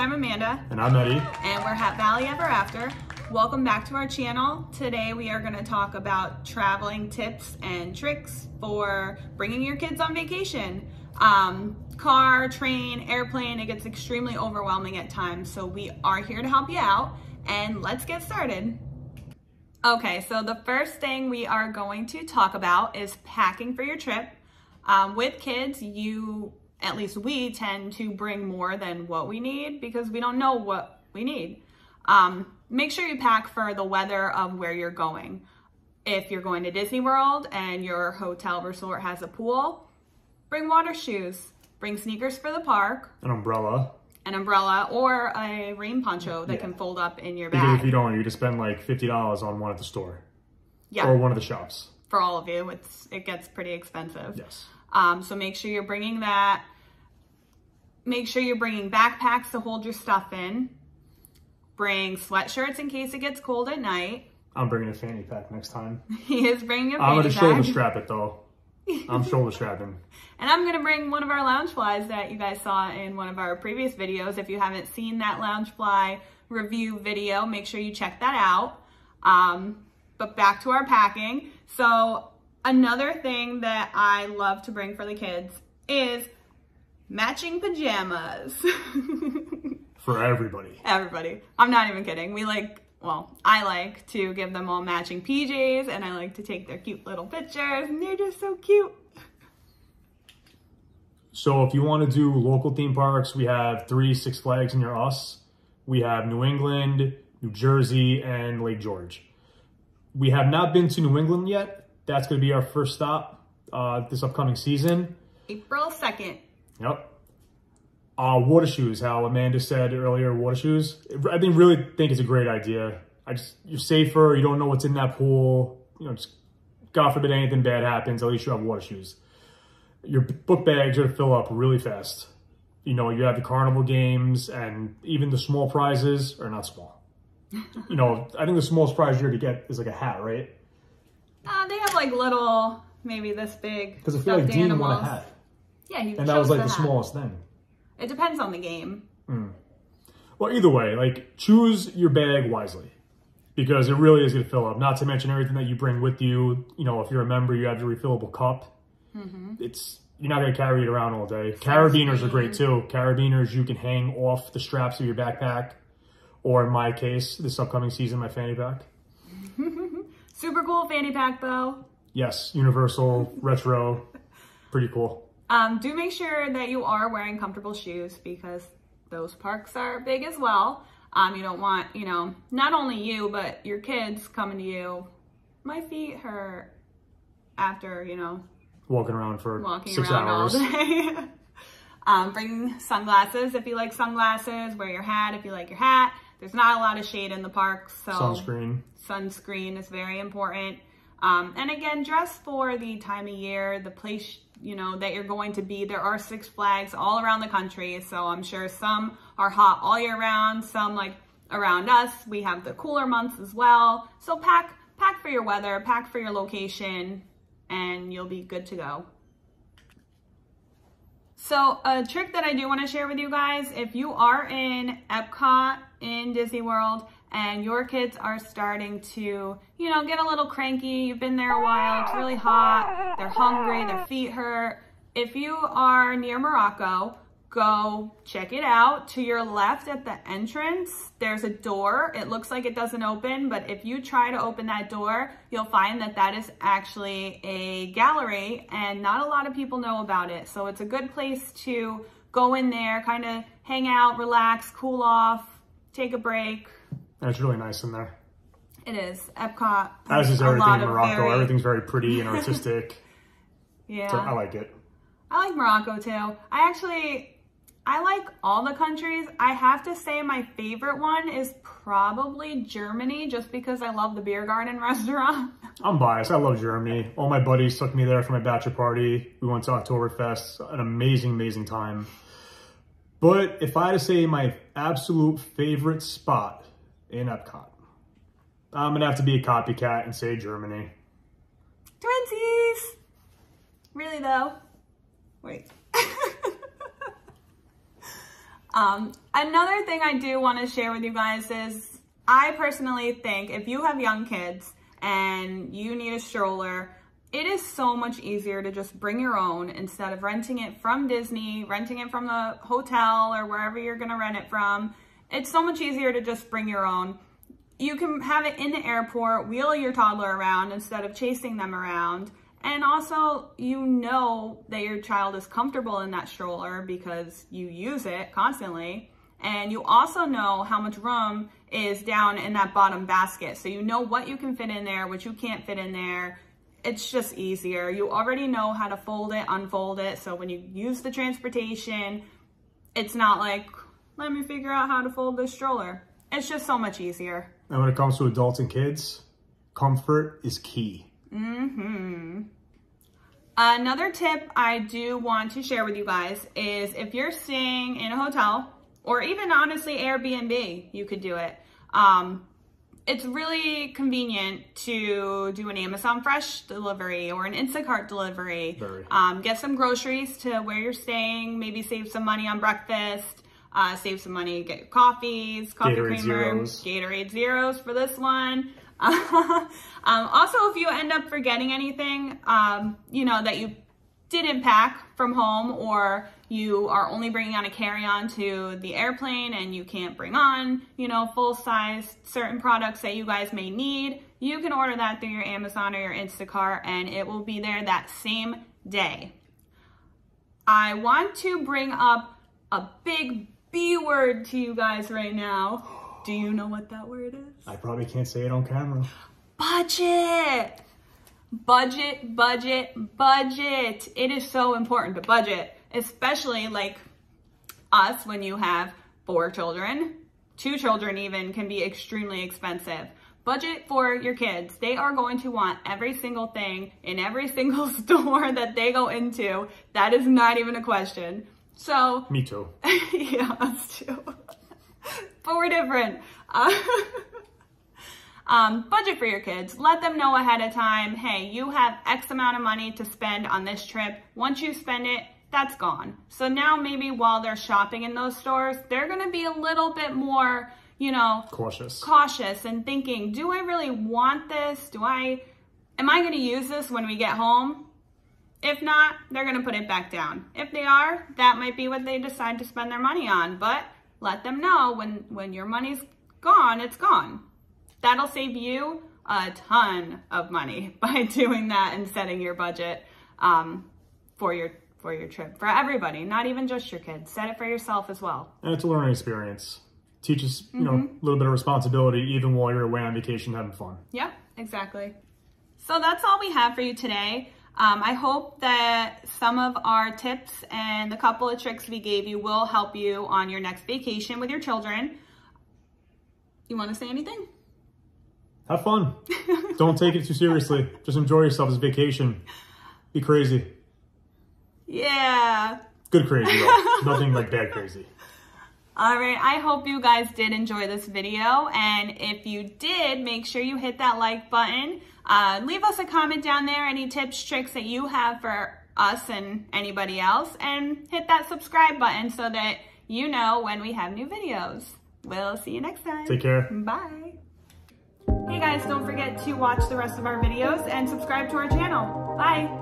I'm Amanda. And I'm Eddie. And we're Happ Valley Ever After. Welcome back to our channel. Today we are going to talk about traveling tips and tricks for bringing your kids on vacation. Um, car, train, airplane, it gets extremely overwhelming at times. So we are here to help you out and let's get started. Okay, so the first thing we are going to talk about is packing for your trip. Um, with kids, you at least we tend to bring more than what we need because we don't know what we need. Um, make sure you pack for the weather of where you're going. If you're going to Disney World and your hotel resort has a pool, bring water shoes, bring sneakers for the park, an umbrella, an umbrella, or a rain poncho that yeah. can fold up in your bag. Because if you don't, you just spend like fifty dollars on one at the store, yeah, or one of the shops. For all of you, it's it gets pretty expensive. Yes. Um, so make sure you're bringing that. Make sure you're bringing backpacks to hold your stuff in. Bring sweatshirts in case it gets cold at night. I'm bringing a fanny pack next time. he is bringing a fanny pack. I'm gonna shoulder strap it though. I'm shoulder strapping. and I'm gonna bring one of our Loungeflies that you guys saw in one of our previous videos. If you haven't seen that Loungefly review video, make sure you check that out. Um, but back to our packing. So Another thing that I love to bring for the kids is matching pajamas. for everybody. Everybody. I'm not even kidding. We like, well, I like to give them all matching PJs and I like to take their cute little pictures and they're just so cute. So if you want to do local theme parks, we have three Six Flags near us. We have New England, New Jersey, and Lake George. We have not been to New England yet, that's going to be our first stop uh, this upcoming season. April 2nd. Yep. Uh, water shoes, how Amanda said earlier, water shoes. I think really think it's a great idea. I just you're safer. You don't know what's in that pool. You know, just God forbid anything bad happens. At least you have water shoes. Your book bags are to fill up really fast. You know, you have the carnival games and even the small prizes are not small. you know, I think the smallest prize you're to get is like a hat, right? Uh, they have like little, maybe this big. Because I feel like Dean animals. won a hat. Yeah, he and that was like the, the smallest thing. It depends on the game. Mm. Well, either way, like choose your bag wisely because it really is going to fill up. Not to mention everything that you bring with you. You know, if you're a member, you have your refillable cup. Mm-hmm. It's you're not going to carry it around all day. Carabiners are great too. Carabiners you can hang off the straps of your backpack, or in my case, this upcoming season, my fanny pack. Super cool fanny pack though. Yes, universal, retro, pretty cool. Um, do make sure that you are wearing comfortable shoes because those parks are big as well. Um, you don't want, you know, not only you, but your kids coming to you. My feet hurt after, you know, walking around for walking six around hours. all day. um, bring sunglasses if you like sunglasses. Wear your hat if you like your hat. There's not a lot of shade in the park, so sunscreen. Sunscreen is very important. Um, and again, dress for the time of year, the place you know that you're going to be. There are Six Flags all around the country, so I'm sure some are hot all year round. Some like around us, we have the cooler months as well. So pack pack for your weather, pack for your location, and you'll be good to go. So a trick that I do want to share with you guys, if you are in Epcot in Disney World and your kids are starting to, you know, get a little cranky, you've been there a while, it's really hot, they're hungry, their feet hurt. If you are near Morocco, go check it out. To your left at the entrance, there's a door. It looks like it doesn't open, but if you try to open that door, you'll find that that is actually a gallery and not a lot of people know about it. So it's a good place to go in there, kind of hang out, relax, cool off, take a break. And it's really nice in there. It is. Epcot. As is everything in Morocco. Very... Everything's very pretty and artistic. yeah. So I like it. I like Morocco too. I actually, I like all the countries. I have to say my favorite one is probably Germany just because I love the beer garden restaurant. I'm biased. I love Germany. All my buddies took me there for my bachelor party. We went to Oktoberfest. An amazing, amazing time. But if I had to say my absolute favorite spot in Epcot, I'm going to have to be a copycat and say Germany. Twinsies! Really though? Wait. Um, another thing I do want to share with you guys is I personally think if you have young kids and you need a stroller, it is so much easier to just bring your own instead of renting it from Disney, renting it from the hotel or wherever you're going to rent it from. It's so much easier to just bring your own. You can have it in the airport, wheel your toddler around instead of chasing them around. And also, you know that your child is comfortable in that stroller because you use it constantly. And you also know how much room is down in that bottom basket. So you know what you can fit in there, what you can't fit in there. It's just easier. You already know how to fold it, unfold it. So when you use the transportation, it's not like, let me figure out how to fold this stroller. It's just so much easier. And when it comes to adults and kids, comfort is key. Mm-hmm. Another tip I do want to share with you guys is if you're staying in a hotel or even honestly Airbnb, you could do it. Um, it's really convenient to do an Amazon Fresh delivery or an Instacart delivery. Um, get some groceries to where you're staying, maybe save some money on breakfast, uh, save some money, get coffees, coffee Gatorade creamer, Zeros. Gatorade Zeros for this one. um, also, if you end up forgetting anything, um, you know, that you didn't pack from home or you are only bringing on a carry-on to the airplane and you can't bring on, you know, full-size certain products that you guys may need, you can order that through your Amazon or your Instacart and it will be there that same day. I want to bring up a big B word to you guys right now. Do you know what that word is? I probably can't say it on camera. Budget. Budget, budget, budget. It is so important to budget, especially like us when you have four children. Two children even can be extremely expensive. Budget for your kids. They are going to want every single thing in every single store that they go into. That is not even a question. So, Me too. yeah, us too. but we're different. Uh, um, budget for your kids. Let them know ahead of time, hey, you have X amount of money to spend on this trip. Once you spend it, that's gone. So now maybe while they're shopping in those stores, they're going to be a little bit more, you know, Cautious. cautious and thinking, do I really want this? Do I, am I going to use this when we get home? If not, they're going to put it back down. If they are, that might be what they decide to spend their money on. But let them know when, when your money's gone, it's gone. That'll save you a ton of money by doing that and setting your budget um, for your for your trip for everybody, not even just your kids. Set it for yourself as well. And it's a learning experience. Teaches, you know, Mm-hmm. a little bit of responsibility even while you're away on vacation having fun. yeah exactly. So that's all we have for you today. Um, I hope that some of our tips and the couple of tricks we gave you will help you on your next vacation with your children. You want to say anything? Have fun. Don't take it too seriously. Just enjoy yourself as a vacation. Be crazy. Yeah. Good crazy though. Nothing like bad crazy. All right, I hope you guys did enjoy this video. And if you did, make sure you hit that like button. Uh, leave us a comment down there, any tips, tricks that you have for us and anybody else. And hit that subscribe button so that you know when we have new videos. We'll see you next time. Take care. Bye. Hey guys, don't forget to watch the rest of our videos and subscribe to our channel. Bye.